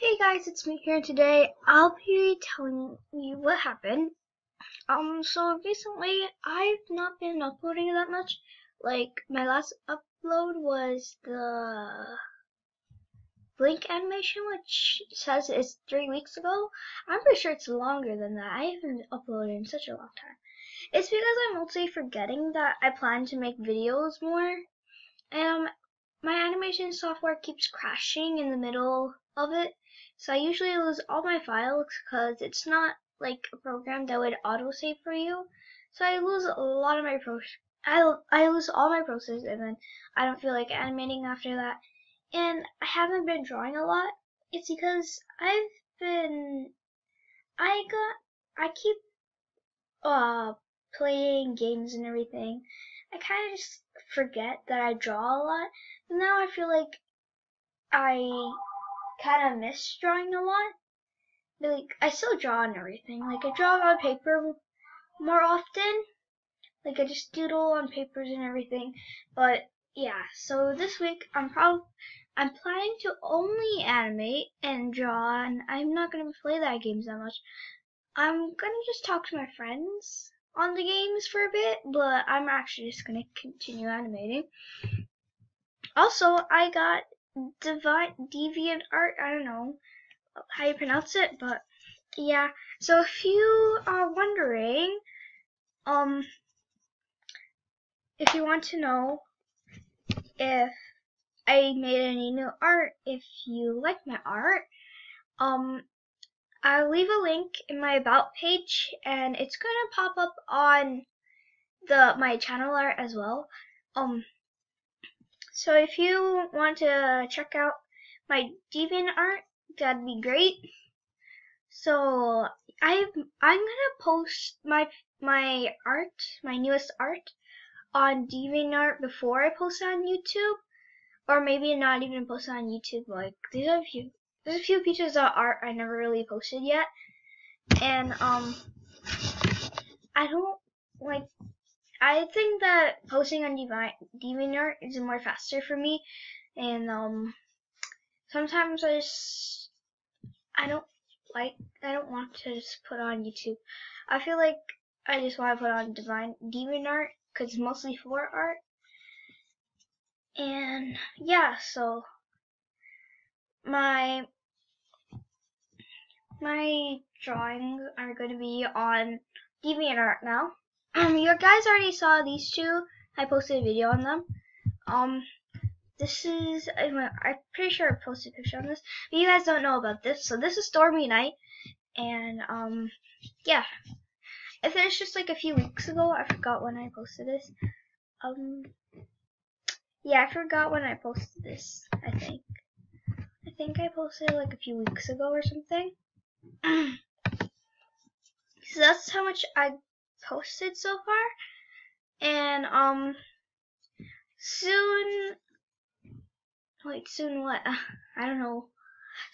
Hey guys, it's me here today. I'll be telling you what happened. Um, so recently I've not been uploading that much. Like my last upload was the Blink animation, which says it's three weeks ago. I'm pretty sure it's longer than that. I haven't uploaded in such a long time. It's because I'm mostly forgetting that I plan to make videos more. And um, my animation software keeps crashing in the middle of it so I usually lose all my files because it's not like a program that would autosave for you. So I lose a lot of my pro I, I lose all my process and then I don't feel like animating after that. And I haven't been drawing a lot. It's because I've been I got I keep uh playing games and everything. I kind of just forget that I draw a lot. Now I feel like I kind of miss drawing a lot. But, like I still draw and everything. Like I draw on paper more often. Like I just doodle on papers and everything. But yeah, so this week I'm probably I'm planning to only animate and draw, and I'm not gonna play that games that much. I'm gonna just talk to my friends on the games for a bit, but I'm actually just gonna continue animating. Also, I got deviant art. I don't know how you pronounce it, but yeah. So if you are wondering, um, if you want to know if I made any new art, if you like my art, um, I'll leave a link in my about page, and it's gonna pop up on the my channel art as well. Um, so if you want to check out my DeviantArt, that'd be great. So i I'm gonna post my my art, my newest art, on DeviantArt before I post it on YouTube, or maybe not even post it on YouTube. Like there's a few there's a few pieces of art I never really posted yet, and um I don't like I think that posting on DeviantArt is more faster for me, and um, sometimes I just I don't like I don't want to just put on YouTube. I feel like I just want to put on Divine DeviantArt because it's mostly for art, and yeah, so my my drawings are going to be on DeviantArt now. Um, you guys already saw these two. I posted a video on them. Um, this is, I'm pretty sure I posted a picture on this, but you guys don't know about this. So this is Stormy Night, and um, yeah. If it's just like a few weeks ago, I forgot when I posted this. Um, yeah, I forgot when I posted this, I think. I think I posted like a few weeks ago or something. so that's how much I posted so far. And um soon wait, soon what? I don't know.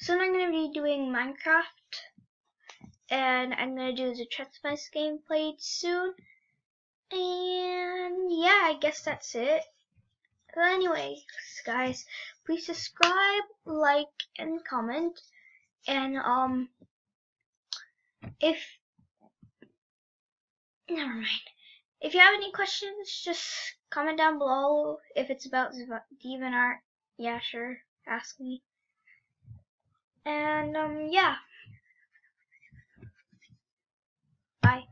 Soon I'm gonna be doing Minecraft and I'm gonna do the Trespass gameplay soon. And yeah, I guess that's it. But anyways, guys, please subscribe, like, and comment. And um, if never mind. If you have any questions, just comment down below. If it's about DeviantArt, yeah, sure, ask me. And, um, yeah. Bye.